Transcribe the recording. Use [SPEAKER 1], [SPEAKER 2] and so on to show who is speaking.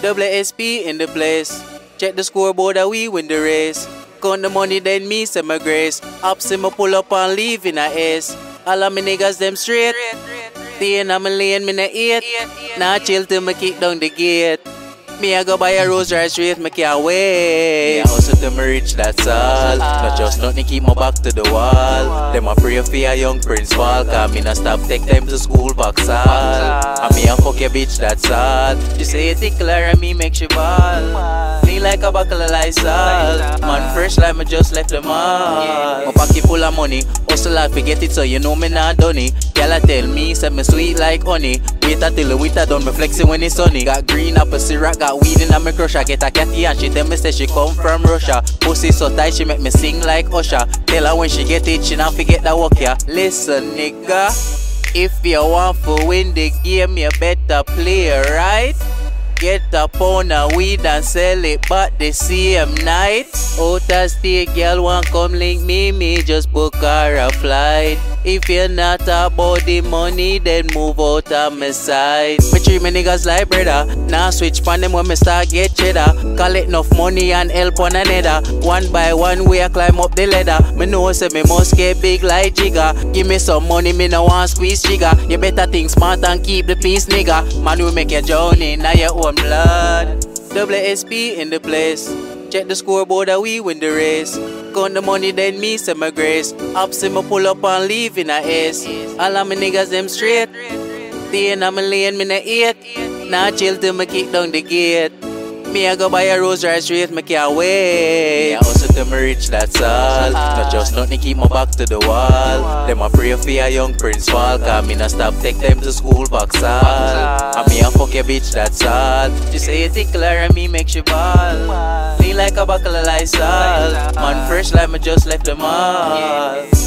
[SPEAKER 1] WSP in the place. Check the scoreboard that we win the race. Count the money then me say my grace. Up say me pull up and leave in a ace. All of my niggas them straight. Staying on my lane me na eight. Nah chill till me kick down the gate. Me I go buy a Rolls Royce straight, can't wait. Me I hustle till me reach that's all. Ah. Not just nothing keep my back to the wall. Them a pray for a young prince fall. Cause me not stop take them to school box all. And me a fuck your bitch that's all. She say you tickler and me make she ball. Feel like a buckle of Lysol. Man fresh like me just left the mall. My pocket full of money. Hustle hard forget it so you know me not done it. Girl I tell me say me sweet like honey. Wait until the winter done me flexing when it's sunny. Got green apple syrup, got weed in my crush. I get a catty and she tell me say she come from Russia. Pussy so tight she make me sing like Usher. Tell her when she get it she not forget that walk yeah. Listen nigga, if you want to win the game you better play right. Get a pound of weed and sell it but the same night. Out of state girl want come link me, me just book her a flight. If you're not about the money, then move out of my side. Me treat me niggas like brother. Now switch pan them when me start get cheddar. Collect enough money and help one another. One by one we a climb up the ladder. Me know say me must get big like Jigga. Give me some money, me no want squeeze trigger. You better think smart and keep the peace, nigga. Man, we make you drown in your own blood. WSP in the place. Check the scoreboard that we win the race. Count the money then me say my grace. Up say me pull up and leave in a ace. All of my niggas them straight. Staying on my lane me na eight. Nah chill till me kick down the gate. Me I go buy a Rolls Royce straight, me can't wait. Me I hustle till me rich, that's all. Not just nothing keep my back to the wall. Them a pray for a young prince fall. Cause me not stop take them to school box all. And me a fuck your bitch, that's all. She say you tickler and me make you ball. A buckle of Lysol. Man fresh like me just left the mall.